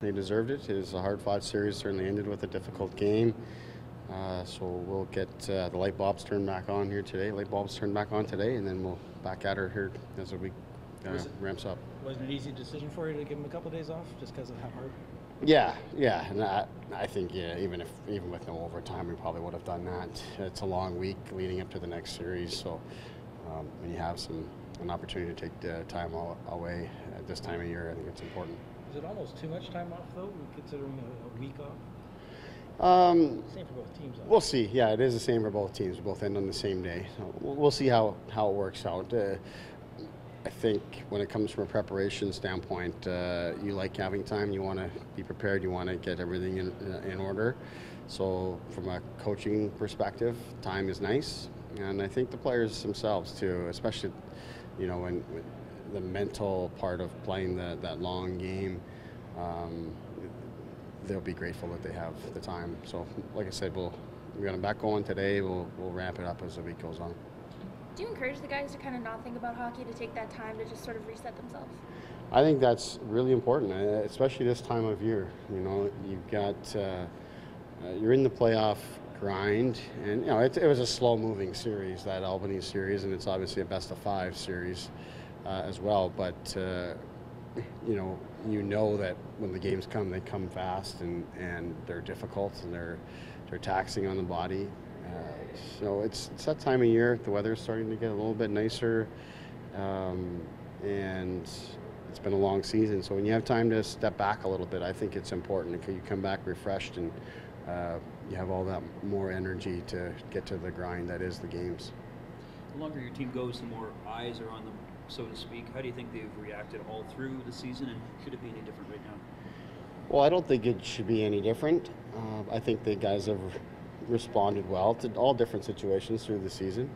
They deserved it. It was a hard-fought series. Certainly ended with a difficult game. Uh, so we'll get uh, the light bulbs turned back on here today. Light bulbs turned back on today, and then we'll back at her here as the week uh, it- ramps up. Wasn't it an easy decision for you to give him a couple of days off just because of how hard? Yeah, yeah, and I, I think yeah, even if even with no overtime, we probably would have done that. It's a long week leading up to the next series, so um, when you have some an opportunity to take the time all, away at this time of year, I think it's important. It almost too much time off though, considering a, a week off? Um, Same for both teams. though. We'll see. Yeah, it is the same for both teams. Both end on the same day. So we'll, we'll see how, how it works out. Uh, I think when it comes from a preparation standpoint, uh, you like having time. You want to be prepared. You want to get everything in, uh, in order. So from a coaching perspective, time is nice, and I think the players themselves too, especially, you know, when, when the mental part of playing the, that long game. Um, they'll be grateful that they have the time. So, like I said, we'll we're gonna back going today. We'll we'll ramp it up as the week goes on. Do you encourage the guys to kind of not think about hockey, to take that time to just sort of reset themselves? I think that's really important, uh, especially this time of year. You know, you've got uh, uh, you're in the playoff grind, and you know it, it was a slow-moving series that Albany series, and it's obviously a best of five series uh, as well. But uh, you know, you know that when the games come, they come fast, and, and they're difficult, and they're they're taxing on the body. Uh, so it's, it's that time of year. The weather's starting to get a little bit nicer, um, and it's been a long season. So when you have time to step back a little bit, I think it's important because you come back refreshed and uh, you have all that more energy to get to the grind that is the games. The longer your team goes, the more eyes are on them, so to speak. How do you think they've reacted all through the season, and should it be any different right now? Well, I don't think it should be any different. Uh, I think the guys have responded well to all different situations through the season.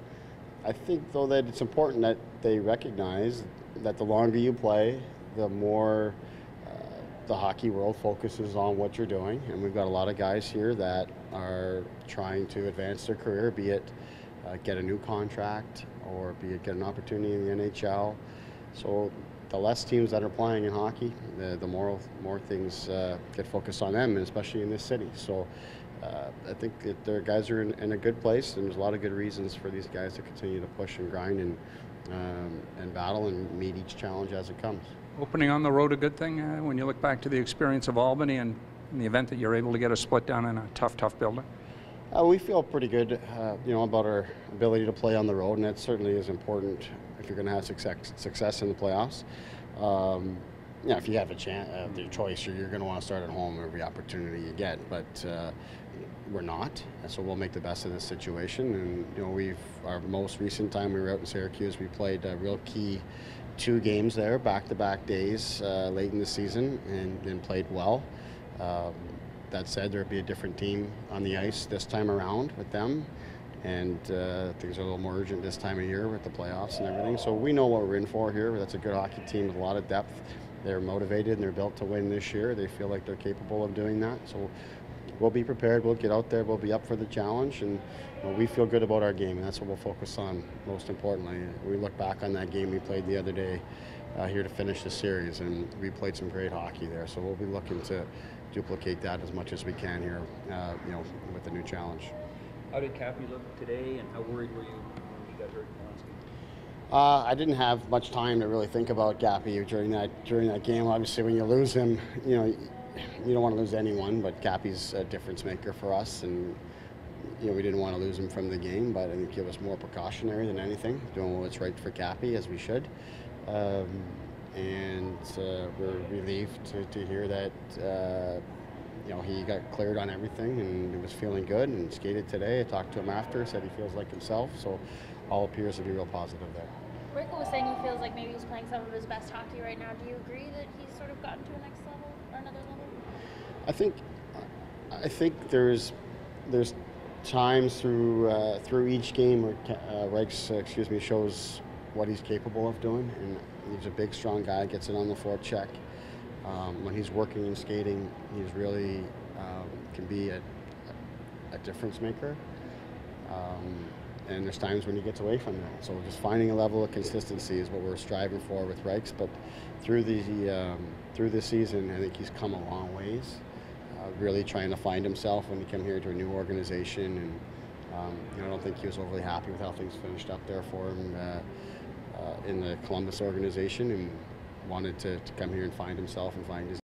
I think, though, that it's important that they recognize that the longer you play, the more uh, the hockey world focuses on what you're doing. And we've got a lot of guys here that are trying to advance their career, be it uh, get a new contract or be get an opportunity in the NHL. So the less teams that are playing in hockey, the, the more more things uh, get focused on them, especially in this city. So uh, I think that their guys are in, in, a good place, and there's a lot of good reasons for these guys to continue to push and grind and um, and battle and meet each challenge as it comes. Opening on the road a good thing uh, when you look back to the experience of Albany and in the event that you're able to get a split down in a tough, tough building? Uh, we feel pretty good, uh, you know, about our ability to play on the road, and that certainly is important if you're going to have success, success in the playoffs. Um, yeah, if you have a chance, uh, the choice, you're, you're going to want to start at home every opportunity you get. But uh, we're not, so we'll make the best of this situation. And you know, we've our most recent time we were out in Syracuse, we played a real key two games there, back-to-back days uh, late in the season, and, and played well. Um, that said, there'll be a different team on the ice this time around with them, and uh, things are a little more urgent this time of year with the playoffs and everything. So we know what we're in for here. That's a good hockey team with a lot of depth. They're motivated and they're built to win this year. They feel like they're capable of doing that. So we'll be prepared. We'll get out there. We'll be up for the challenge, and we feel good about our game, and that's what we'll focus on most importantly. We look back on that game we played the other day uh, here to finish the series, and we played some great hockey there. So we'll be looking to duplicate that as much as we can here, uh, you know, with the new challenge. How did Cappy look today, and how worried were you when he got hurt in the last game? Uh, I didn't have much time to really think about Cappy during that during that game. Obviously, when you lose him, you know you don't want to lose anyone, but Cappy's a difference maker for us, and you know we didn't want to lose him from the game. But I think it was more precautionary than anything, doing what's right for Cappy as we should. Um, and uh, we're relieved to, to hear that uh, you know he got cleared on everything and he was feeling good and skated today. I talked to him after, said he feels like himself, so all appears to be real positive there. Rick was saying he feels like maybe he's playing some of his best hockey right now. Do you agree that he's sort of gotten to a next level or another level? I think I think there's there's times through uh, through each game where uh, Reichs, excuse me, shows what he's capable of doing, and he's a big, strong guy. Gets it on the forecheck. Um, when he's working and skating, he's really um, can be a, a difference maker. Um, and there's times when he gets away from that. So just finding a level of consistency is what we're striving for with Reichs. But through the um, through the season, I think he's come a long ways. Uh, really trying to find himself when he came here to a new organization, and um, you know, I don't think he was overly happy with how things finished up there for him uh, Uh, in the Columbus organization, and wanted to, to come here and find himself and find his